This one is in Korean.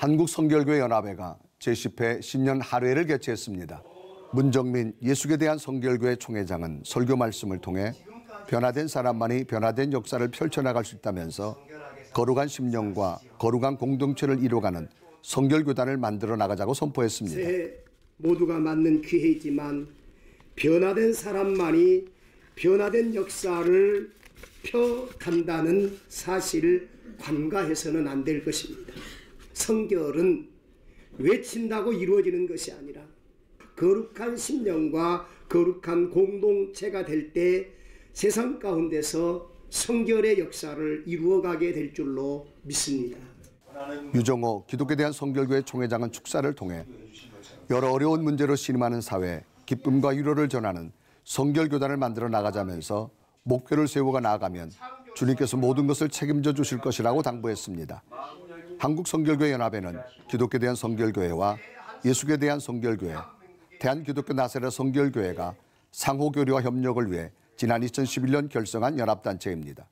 한국성결교회 연합회가 제10회 신년 할회를 개최했습니다. 문정민 예수에 대한 성결교회 총회장은 설교 말씀을 통해 변화된 사람만이 변화된 역사를 펼쳐나갈 수 있다면서 거룩한 심령과 거룩한 공동체를 이뤄가는 성결교단을 만들어 나가자고 선포했습니다. 모두가 맞는 기회이지만 변화된 사람만이 변화된 역사를 펴간다는 사실을 관가해서는 안 될 것입니다. 성결은 외친다고 이루어지는 것이 아니라 거룩한 심령과 거룩한 공동체가 될 때 세상 가운데서 성결의 역사를 이루어가게 될 줄로 믿습니다. 유정호 기독교에 대한 성결교회 총회장은 축사를 통해 여러 어려운 문제로 신음하는 사회 기쁨과 위로를 전하는 성결교단을 만들어 나가자면서 목표를 세우고 나아가면 주님께서 모든 것을 책임져 주실 것이라고 당부했습니다. 한국성결교회 연합회는 기독교에 대한 성결교회와 예수에 대한 성결교회, 대한기독교 나세라 성결교회가 상호 교류와 협력을 위해 지난 2011년 결성한 연합단체입니다.